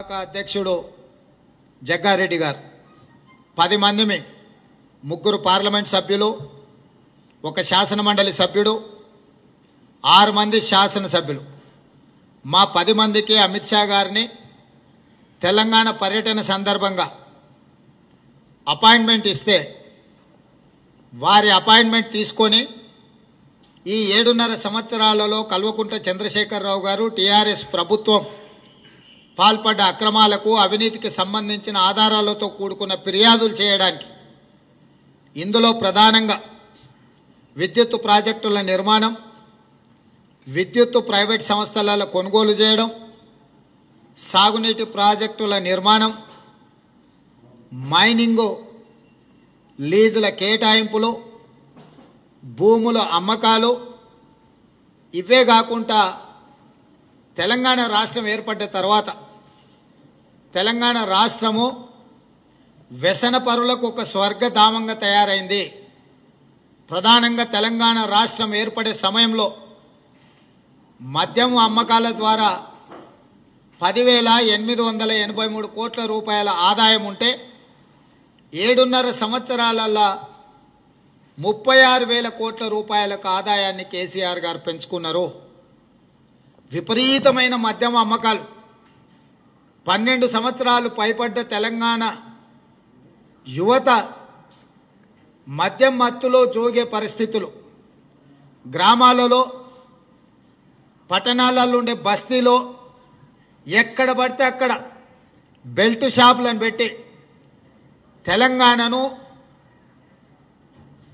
అధ్యక్షుడు జగ్గారెడ్డి గారు. పది మందిమి ముగ్గురు పార్లమెంట్ సభ్యులు ఒక శాసన మండలి సభ్యుడు ఆరు మంది శాసనసభ్యులు. మా పది మందికి అమిత్ షా గారిని తెలంగాణ పర్యటన సందర్భంగా అపాయింట్మెంట్ ఇస్తే వారి అపాయింట్మెంట్ తీసుకొని ఈ ఏడున్నర సంవత్సరాలలో కల్వకుంట్ల చంద్రశేఖరరావు గారు టీఆర్ఎస్ ప్రభుత్వం పాల్పడ్డ అక్రమాలకు అవినీతికి సంబంధించిన ఆధారాలతో కూడుకున్న ఫిర్యాదులు చేయడానికి ఇందులో ప్రధానంగా విద్యుత్ ప్రాజెక్టుల నిర్మాణం విద్యుత్తు ప్రైవేట్ సంస్థలలో కొనుగోలు చేయడం సాగునీటి ప్రాజెక్టుల నిర్మాణం మైనింగు లీజుల కేటాయింపులు భూముల అమ్మకాలు ఇవే కాకుండా తెలంగాణ రాష్ట్రం ఏర్పడ్డ తర్వాత తెలంగాణ రాష్ట్రము వ్యసన పరులకు ఒక స్వర్గధామంగా తయారైంది. ప్రధానంగా తెలంగాణ రాష్ట్రం ఏర్పడే సమయంలో మద్యం అమ్మకాల ద్వారా పదివేల ఎనిమిది వందల ఎనభై మూడు కోట్ల రూపాయల ఆదాయం ఉంటే ఏడున్నర సంవత్సరాలల్లా ముప్పై ఆరు వేల కోట్ల రూపాయలకు ఆదాయాన్ని కేసీఆర్ గారు పెంచుకున్నారు. విపరీతమైన మద్యం అమ్మకాలు. పన్నెండు సంవత్సరాలు పైపడ్డ తెలంగాణ యువత మద్యం మత్తులో జోగే పరిస్థితులు. గ్రామాలలో పట్టణాలలో ఉండే బస్తీలో ఎక్కడ పడితే అక్కడ బెల్ట్ షాపులను పెట్టి తెలంగాణను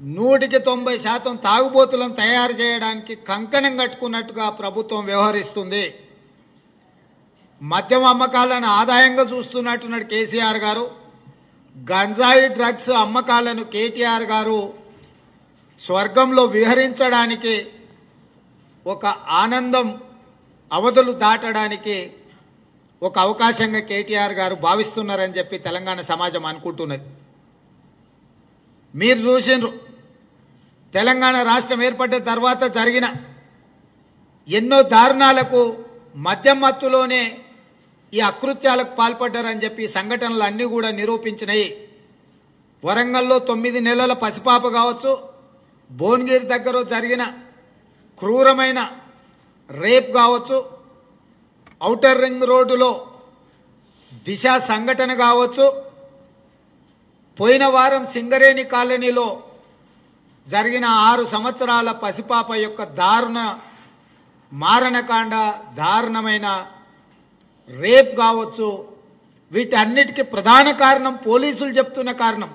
నూటికి తొంభై శాతం తాగుబోతులను తయారు చేయడానికి కంకణం కట్టుకున్నట్టుగా ప్రభుత్వం వ్యవహరిస్తుంది. మద్యం అమ్మకాలను ఆదాయంగా చూస్తున్నట్టున్నాడు కేసీఆర్ గారు. గంజాయి డ్రగ్స్ అమ్మకాలను కేటీఆర్ గారు స్వర్గంలో విహరించడానికి ఒక ఆనందం అవధులు దాటడానికి ఒక అవకాశంగా కేటీఆర్ గారు భావిస్తున్నారని చెప్పి తెలంగాణ సమాజం అనుకుంటున్నది. మీరు చూసిండ్రు. తెలంగాణ రాష్ట్రం ఏర్పడ్డ తర్వాత జరిగిన ఎన్నో దారుణాలకు మద్యం మత్తులోనే ఈ అకృత్యాలకు పాల్పడ్డారని చెప్పి సంఘటనలు అన్నీ కూడా నిరూపించినాయి. వరంగల్లో తొమ్మిది నెలల పసిపాప కావచ్చు భువనగిరి దగ్గర జరిగిన క్రూరమైన రేప్ కావచ్చు ఔటర్ రింగ్ రోడ్డులో దిశ సంఘటన కావచ్చు పోయిన వారం సింగరేణి కాలనీలో జరిగిన ఆరు సంవత్సరాల పసిపాప యొక్క దారుణ మారణకాండ దారుణమైన రేప్ కావచ్చు వీటన్నిటికీ ప్రధాన కారణం పోలీసులు చెప్తున్న కారణం.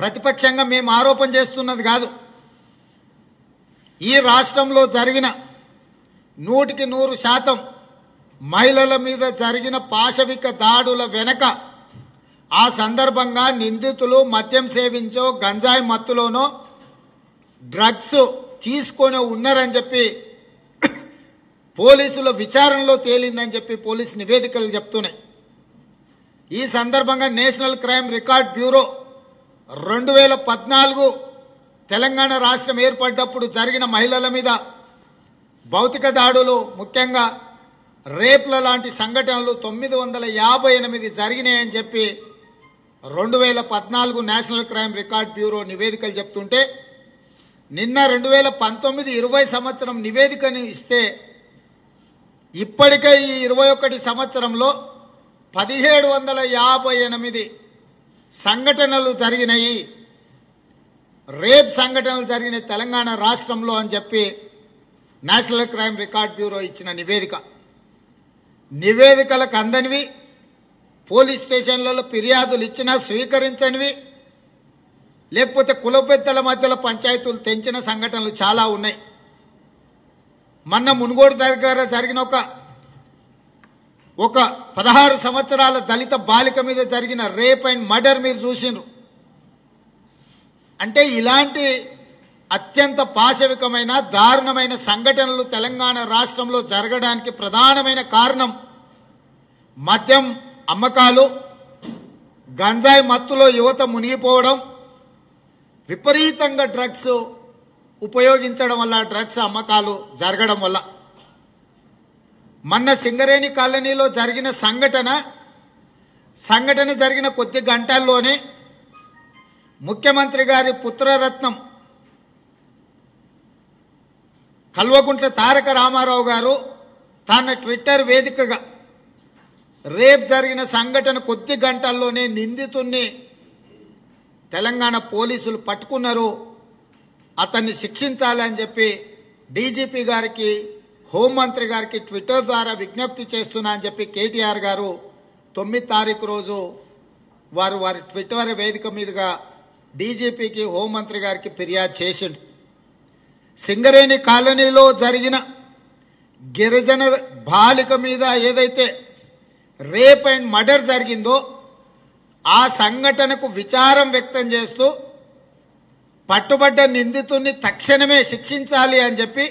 ప్రతిపక్షంగా మేము ఆరోపణ చేస్తున్నది కాదు. ఈ రాష్ట్రంలో జరిగిన నూటికి నూరు శాతం మహిళల మీద జరిగిన పాశవిక దాడుల వెనక ఆ సందర్భంగా నిందితులు మద్యం సేవించో గంజాయి మత్తులోనో డ్రగ్స్ తీసుకొని ఉన్నారని చెప్పి పోలీసుల విచారణలో తేలిందని చెప్పి పోలీసు నివేదికలు చెప్తున్నాయి. ఈ సందర్భంగా నేషనల్ క్రైమ్ రికార్డ్ బ్యూరో రెండు వేల పద్నాలుగు తెలంగాణ రాష్ట్రం ఏర్పడ్డప్పుడు జరిగిన మహిళల మీద భౌతిక దాడులు ముఖ్యంగా రేప్ల లాంటి సంఘటనలు తొమ్మిది వందల యాభై ఎనిమిది జరిగినాయని చెప్పి రెండు వేల పద్నాలుగు నేషనల్ క్రైమ్ రికార్డ్ బ్యూరో నివేదికలు చెప్తుంటే నిన్న రెండు వేల పంతొమ్మిది ఇరవై సంవత్సరం నివేదికను ఇస్తే ఇప్పటికే ఈ ఇరవై ఒకటి సంవత్సరంలో పదిహేడు వందల యాభై ఎనిమిది సంఘటనలు జరిగినాయి. రేప్ సంఘటనలు జరిగిన తెలంగాణ రాష్ట్రంలో అని చెప్పి నేషనల్ క్రైమ్ రికార్డ్ బ్యూరో ఇచ్చిన నివేదిక. నివేదికలకు అందనివి పోలీస్ స్టేషన్లలో ఫిర్యాదులు ఇచ్చినా స్వీకరించనివి లేకపోతే కులపెద్దల మధ్యలో పంచాయతీలు తెంచిన సంఘటనలు చాలా ఉన్నాయి. మొన్న మునుగోడు దగ్గర జరిగిన ఒక ఒక పదహారు సంవత్సరాల దళిత బాలిక మీద జరిగిన రేప్ అండ్ మర్డర్ మీరు చూసిండ్రు. అంటే ఇలాంటి అత్యంత పాశవికమైన దారుణమైన సంఘటనలు తెలంగాణ రాష్ట్రంలో జరగడానికి ప్రధానమైన కారణం మద్యం అమ్మకాలు గంజాయి మత్తులో యువత మునిగిపోవడం విపరీతంగా డ్రగ్స్ ఉపయోగించడం వల్ల డ్రగ్స్ అమ్మకాలు జరగడం వల్ల. మొన్న సింగరేణి కాలనీలో జరిగిన సంఘటన సంఘటన జరిగిన కొద్ది గంటల్లోనే ముఖ్యమంత్రి గారి పుత్రరత్నం కల్వకుంట్ల తారక రామారావు గారు తన ట్విట్టర్ వేదికగా రేప్ జరిగిన సంఘటన కొద్ది గంటల్లోనే నిందితుణ్ణి తెలంగాణ పోలీసులు పట్టుకున్నారు. అతన్ని శిక్షించాలి అని చెప్పి డీజీపీ గారికి హోంమంత్రి గారికి ట్విట్టర్ ద్వారా విజ్ఞప్తి చేస్తున్నా అని చెప్పి కేటీఆర్ గారు తొమ్మిది తారీఖు రోజు వారు వారి ట్విట్టర్ వేదిక మీదుగా డీజీపీకి హోంమంత్రి గారికి ఫిర్యాదు చేసిండు. సింగరేణి కాలనీలో జరిగిన గిరిజన బాలిక మీద ఏదైతే రేప్ అండ్ మర్డర్ జరిగిందో ఆ సంఘటనకు విచారం వ్యక్తం చేస్తూ పట్టుబడ్డ నిందితుడిని తక్షణమే శిక్షించాలి అని చెప్పి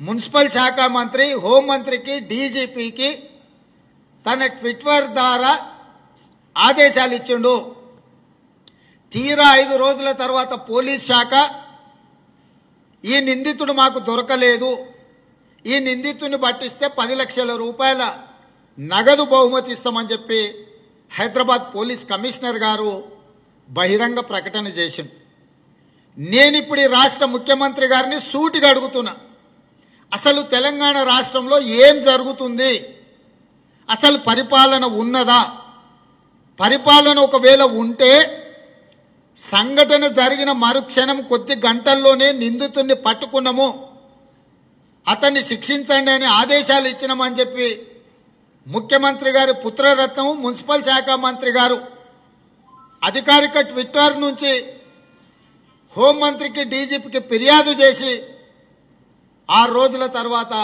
మున్సిపల్ శాఖ మంత్రి హోంమంత్రికి డీజీపీకి తన ట్విట్టర్ ద్వారా ఆదేశాలు ఇచ్చిండు. తీరా ఐదు రోజుల తర్వాత పోలీస్ శాఖ ఈ నిందితుడు మాకు దొరకలేదు. ఈ నిందితుడిని పట్టిస్తే పది లక్షల రూపాయల నగదు బహుమతి ఇస్తామని చెప్పి హైదరాబాద్ పోలీస్ కమిషనర్ గారు బహిరంగ ప్రకటన చేసిండు. నేను ఇప్పుడు ఈ రాష్ట్ర ముఖ్యమంత్రి గారిని సూటిగా అడుగుతున్నా. అసలు తెలంగాణ రాష్ట్రంలో ఏం జరుగుతుంది? అసలు పరిపాలన ఉన్నదా? పరిపాలన ఒకవేళ ఉంటే సంఘటన జరిగిన మరుక్షణం కొద్ది గంటల్లోనే నిందితుడిని పట్టుకున్నాము. అతన్ని శిక్షించండి అని ఆదేశాలు ఇచ్చినామని చెప్పి ముఖ్యమంత్రి గారి పుత్రరత్నం మున్సిపల్ శాఖ మంత్రి గారు అధికారిక ట్విట్టర్ నుంచి హోంమంత్రికి డీజీపీకి ఫిర్యాదు చేసి ఆరు రోజుల తర్వాత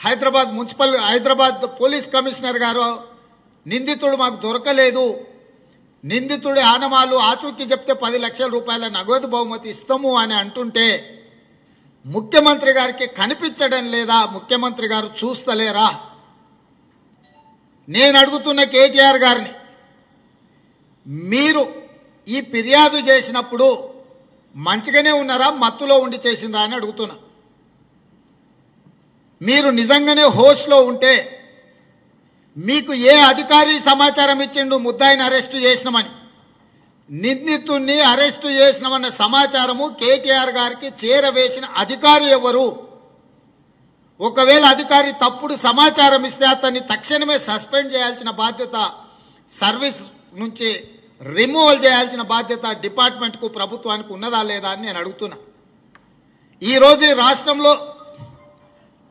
Hyderabad municipal Hyderabad police commissioner గారు నిందితుడు మాకు దొరకలేదు. నిందితుడి ఆనమాలు ఆచూకీ చెప్తే పది లక్షల రూపాయల నగదు బహుమతి ఇస్తాము అని అంటుంటే ముఖ్యమంత్రి గారికి కనిపించడం లేదా? ముఖ్యమంత్రి గారు చూస్తలేరా? నేను అడుగుతున్న కేటీఆర్ గారిని మీరు ఈ ఫిర్యాదు చేసినప్పుడు మంచిగానే ఉన్నారా? మత్తులో ఉండి చేసిందా అని అడుగుతున్నా. మీరు నిజంగానే హోస్ట్లో ఉంటే మీకు ఏ అధికారి సమాచారం ఇచ్చిండు? ముద్దాయిని అరెస్టు చేసినామని. నిందితుణ్ణి అరెస్టు చేసినామన్న సమాచారము కేటీఆర్ గారికి చేరవేసిన అధికారి ఎవరు? ఒకవేళ అధికారి తప్పుడు సమాచారం ఇస్తే అతన్ని తక్షణమే సస్పెండ్ చేయాల్సిన బాధ్యత సర్వీస్ నుంచి రిమూవల్ చేయాల్సిన బాధ్యత డిపార్ట్మెంట్కు ప్రభుత్వానికి ఉన్నదా లేదా అని నేను అడుగుతున్నా. ఈరోజు రాష్ట్రంలో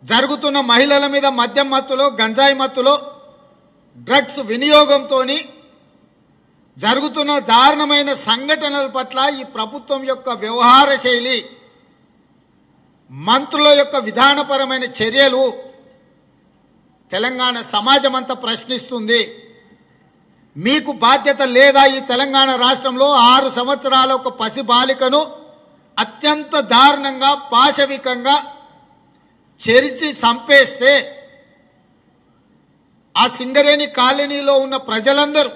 జరుగుతున్న మహిళల మీద మద్యం మత్తులో గంజాయి మత్తులో డ్రగ్స్ వినియోగంతో జరుగుతున్న దారుణమైన సంఘటనల పట్ల ఈ ప్రభుత్వం యొక్క వ్యవహార శైలి మంత్రుల యొక్క విధానపరమైన చర్యలు తెలంగాణ సమాజం అంతా ప్రశ్నిస్తుంది. మీకు బాధ్యత లేదా ఈ తెలంగాణ రాష్ట్రంలో ఆరు సంవత్సరాల ఒక పసి బాలికను అత్యంత దారుణంగా పాశవికంగా చెరిచి చంపేస్తే ఆ సింగరేణి కాలనీలో ఉన్న ప్రజలందరూ